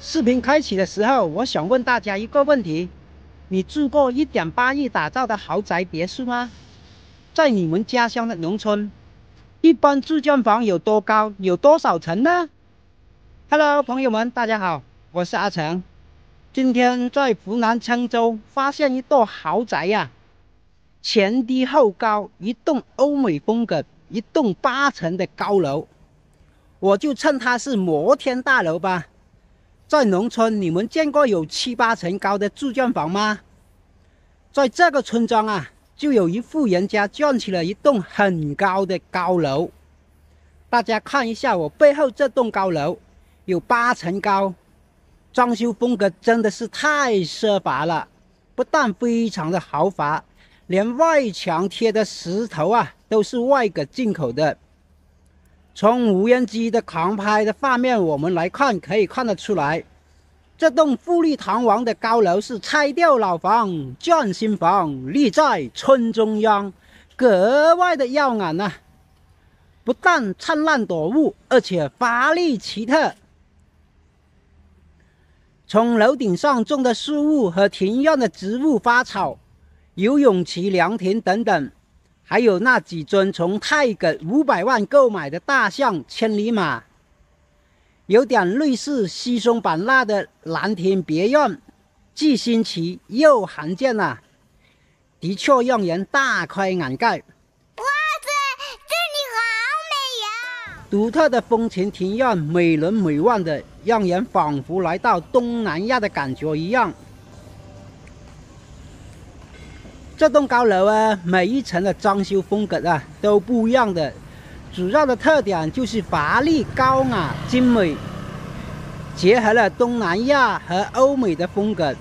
视频开启的时候，我想问大家一个问题：你住过一点八亿打造的豪宅别墅吗？在你们家乡的农村，一般住建房有多高？有多少层呢？Hello，朋友们，大家好，我是阿成。今天在湖南郴州发现一栋豪宅呀，前低后高，一栋欧美风格，一栋八层的高楼，我就称它是摩天大楼吧。在农村，你们见过有七八层高的住建房吗？在这个村庄啊，就有一户人家建起了一栋很高的高楼。大家看一下我背后这栋高楼，有八层高，装修风格真的是太奢华了。不但非常的豪华，连外墙贴的石头啊，都是外国进口的。从无人机的航拍的画面，我们来看，可以看得出来，这栋富丽堂皇的高楼是拆掉老房建新房，立在村中央，格外的耀眼呐！不但灿烂夺目，而且华丽奇特。从楼顶上种的树木和庭院的植物花草，游泳池、凉亭等等。还有那几尊从泰国五百万购买的大象千里马，有点类似西双版纳的蓝天别院，既新奇又罕见呐，的确让人大开眼界。哇塞，这里好美呀！独特的风情庭院，美轮美奂的，让人仿佛来到东南亚的感觉一样。这栋高楼啊，每一层的装修风格啊都不一样的，主要的特点就是华丽、高雅、精美，结合了东南亚和欧美的风格，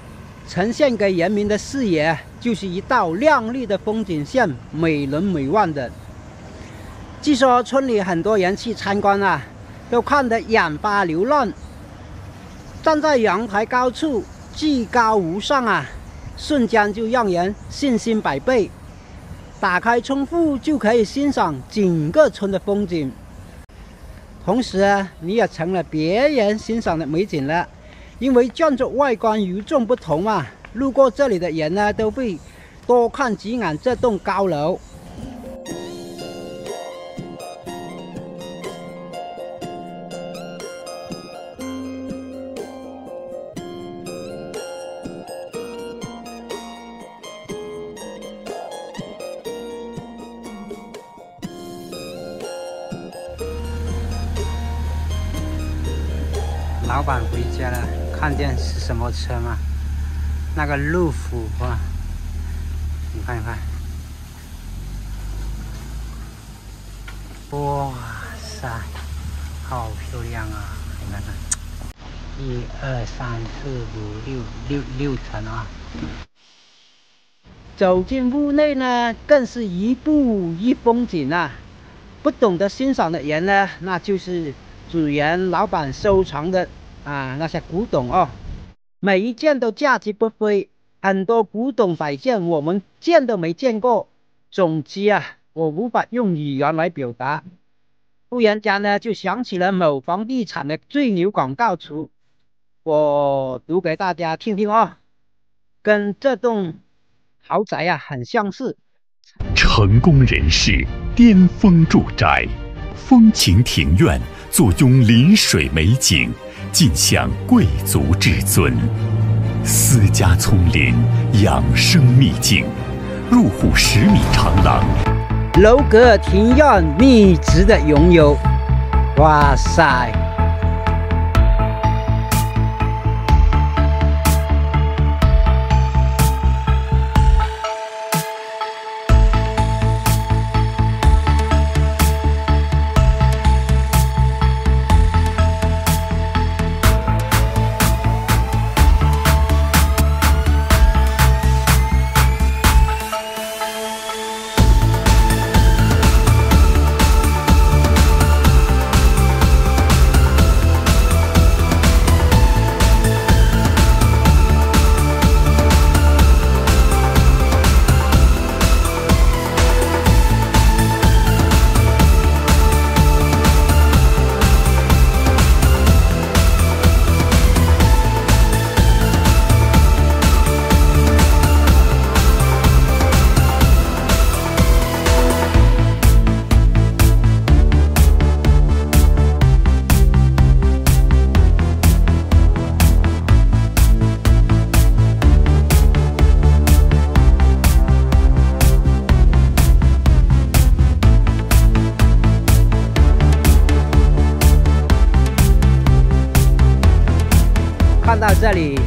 呈现给人民的视野就是一道亮丽的风景线，美轮美奂的。据说村里很多人去参观啊，都看得眼花缭乱。站在阳台高处，至高无上啊！瞬间就让人信心百倍。打开窗户就可以欣赏整个村的风景，同时啊，你也成了别人欣赏的美景了。因为建筑外观与众不同嘛，路过这里的人呢，都会多看几眼这栋高楼。老板回家了，看见是什么车吗？那个路虎啊，你看一看，哇塞，好漂亮啊！你看看，一二三四五六六六层啊！走进屋内呢，更是一步一风景啊！不懂得欣赏的人呢，那就是主人老板收藏的。啊，那些古董哦，每一件都价值不菲，很多古董摆件我们见都没见过。总之啊，我无法用语言来表达。忽然间呢，就想起了某房地产的最牛广告词，我读给大家听听啊，跟这栋豪宅啊很相似。成功人士巅峰住宅，风情庭院，坐拥临水美景。尽享贵族至尊，私家丛林养生秘境，入户十米长廊，楼阁庭院密集的拥有，哇塞！这里，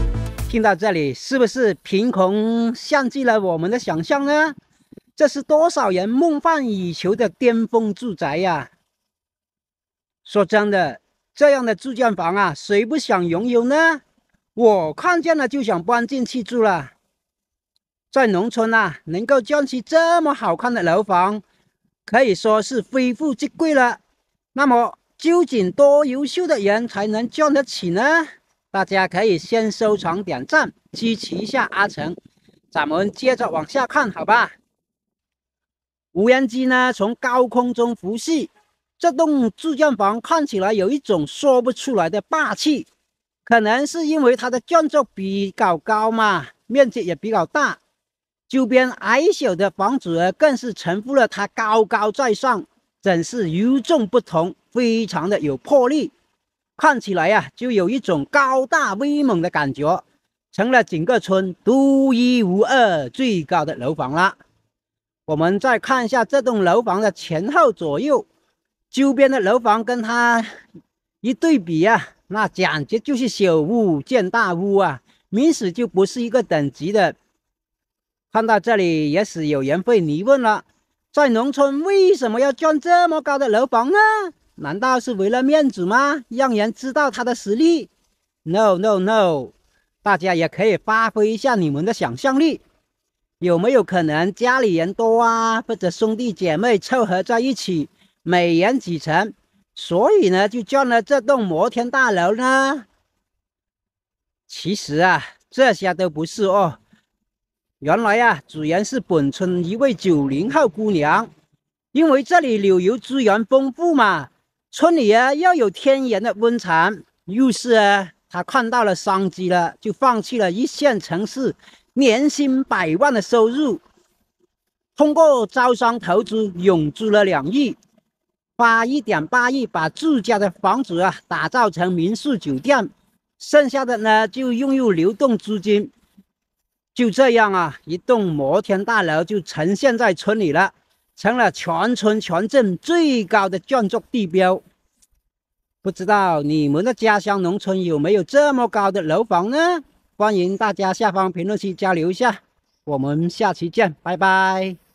听到这里，是不是贫穷限制了我们的想象呢？这是多少人梦寐以求的巅峰住宅呀！说真的，这样的住建房啊，谁不想拥有呢？我看见了就想搬进去住了。在农村啊，能够建起这么好看的楼房，可以说是非富即贵了。那么，究竟多优秀的人才能建得起呢？大家可以先收藏点赞，支持一下阿成。咱们接着往下看，好吧？无人机呢，从高空中俯视，这栋住建房看起来有一种说不出来的霸气。可能是因为它的建筑比较高嘛，面积也比较大，周边矮小的房子更是承负了它高高在上，真是与众不同，非常的有魄力。看起来呀，就有一种高大威猛的感觉，成了整个村独一无二最高的楼房了。我们再看一下这栋楼房的前后左右，周边的楼房跟它一对比啊，那简直就是小巫见大巫啊，明显就不是一个等级的。看到这里，也许有人会疑问了：在农村为什么要建这么高的楼房呢？难道是为了面子吗？让人知道他的实力？No No No，大家也可以发挥一下你们的想象力。有没有可能家里人多啊，或者兄弟姐妹凑合在一起，每人几层，所以呢就建了这栋摩天大楼呢？其实啊，这些都不是哦。原来啊，主人是本村一位九零后姑娘，因为这里旅游资源丰富嘛。村里啊，要有天然的温泉。于是啊，他看到了商机了，就放弃了一线城市年薪百万的收入，通过招商投资涌资了两亿，花一点八亿把自家的房子啊打造成民宿酒店，剩下的呢就用于流动资金。就这样啊，一栋摩天大楼就呈现在村里了。成了全村全镇最高的建筑地标。不知道你们的家乡农村有没有这么高的楼房呢？欢迎大家下方评论区交流一下。我们下期见，拜拜。